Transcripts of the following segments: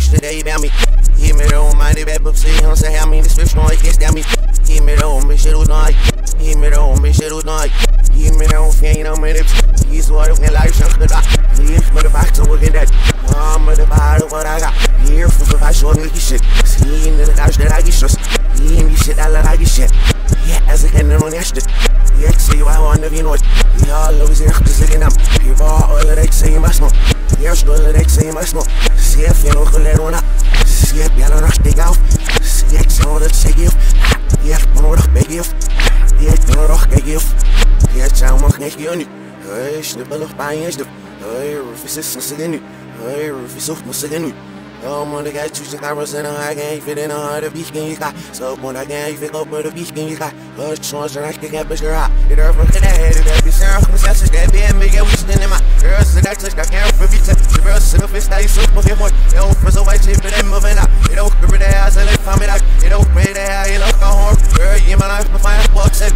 så det var en værste dag i værmi Giv mig det om mig, det er på se, han så her min spørgsmål, når jeg gæster mig Giv mig det om, hvis jeg ud nøj Giv mig det om, hvis jeg ud nøj Giv mig det om, fjern om med det Giv så du kan lege sådan der Giv mig det bare til weekend that mig det bare, det var der gar Giv for for faktisk sådan ikke shit mig det der, det der ikke shit. Giv mig shit, alle der ikke shit Ja, altså kan det nogen næste Jeg kan se, hvad jeg var, vi noget Jeg har lov til at sige det nam Jeg var alle der ikke mig alle der ikke sige mig små Se, jeg finder noget, lad under Se, jeg bliver nok stik af. Se, jeg ikke så det til giv Jeg er på noget, begge Jeg er på noget, begge Jeg tager mig knæk i øjne Høj, snipper nok bare en snip Høj, Rufus er sådan sikkert ny Høj, Rufus er sådan sikkert ny Oh, man, det got cameras in a high game, fit in a hard beach can you got. So, when I can, you fit up with a beach can you got. Hush, chance, and I can get bitch, girl. It earth from the head, it sound, from the senses, that be me, get we stand in my girls, that touch, got camera stay, so, moving one. Don't press a white chip, they moving out. It don't grip the ass, and they find me like, it don't pay the hair, you look a horn. Girl, you my life, but find and.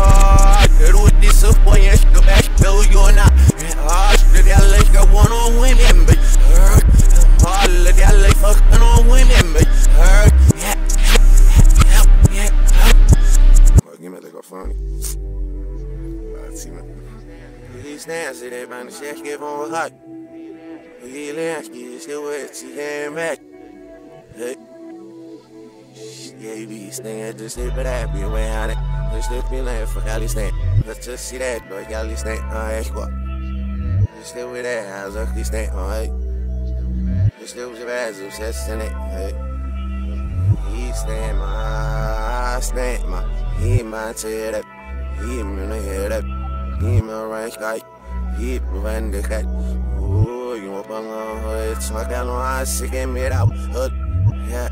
Oh, girl, with this up, boy, yeah, go back, bill you or not. Oh, shit, yeah, let's go one on women, but. All of y'all like fucking on women, but her, yeah, yeah, yeah, yeah. Give me like a funny. Zie me. Jullie snel, ze hebben aan de zeg van wat. Jullie je stil het, zie je met. Hey. Yeah, be staying just sleep it up, be away on it. Just look me like for Cali State. Let's just see that, boy, Cali State, alright, what? Just stay with that, how's Cali State, alright? Just lose your ass, obsessed in it, hey. He stand my, stand my, he my tear that, he no hear that, he me rank guy, he run the cat. Ooh, you want bang on her, it's my gal on, I sick and made out, hood, uh, yeah.